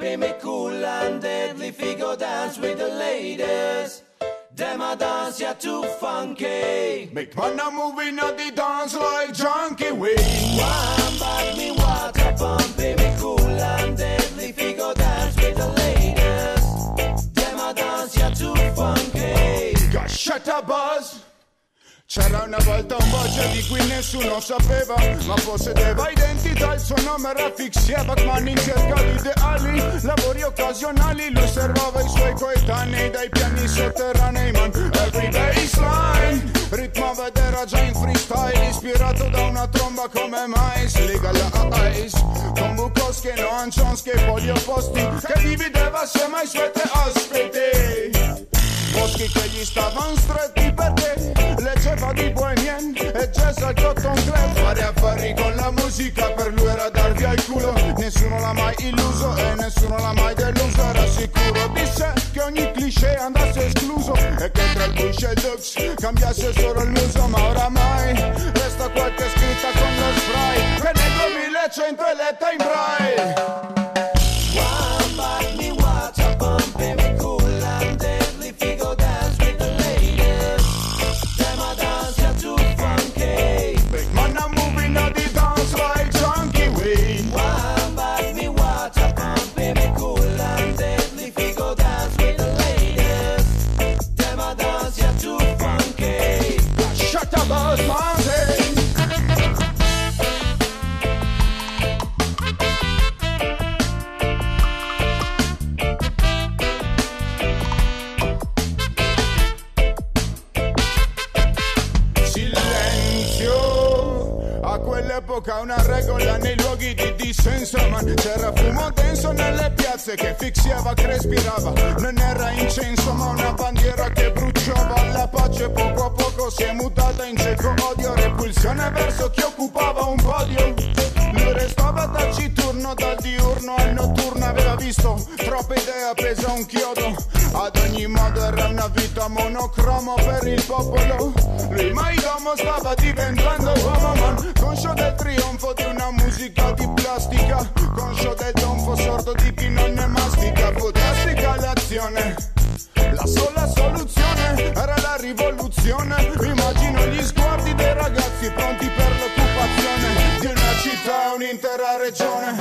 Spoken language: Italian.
be me cool and deadly figure dance with the ladies. Them a dance ya too funky. Make man a movie not the dance like junkie we One bag me water pump, be me cool and deadly figure dance with the ladies. Them a dance ya too funky. Got shut up, buzz. C'era una volta un voce di cui nessuno sapeva Ma possedeva identità, il suo nome era Fixieva Man in cerca di ideali, lavori occasionali Lui servava i suoi coetanei dai piani sotterranei Man, every baseline Ritmo vedere già in freestyle Ispirato da una tromba come mais Legal Ice Con Bukowski, Noam Chomsky Poli opposti che divideva assieme ai suoi tre ospiti al Cotton Club Fare affari con la musica per lui era dar via il culo. Nessuno l'ha mai illuso e nessuno l'ha mai deluso. Era sicuro di che ogni cliché andasse escluso E che tra il Bush e Dux cambiasse solo il muso Ma oramai resta qualche scritta con lo spray. Che nel 2100 è letta in braille una regola nei luoghi di dissenso, ma c'era fumo denso nelle piazze che fixiava, che respirava. Non era incenso, ma una bandiera che bruciava. La pace poco si è mutata in cieco odio, repulsione verso chi occupava un podio. Lui restava taciturno dal diurno al notturno, aveva visto troppe idee appese a un chiodo. Ad ogni modo era una vita monocromo per il popolo. Lui mai domo stava diventando uomo, man. Conscio del trionfo di una musica di plastica. Conscio del tonfo sordo di chi non ne mastica. Fantastica l'azione. La sola soluzione era la rivoluzione. Immagino gli sguardi dei ragazzi pronti per l'occupazione di una città un'intera regione.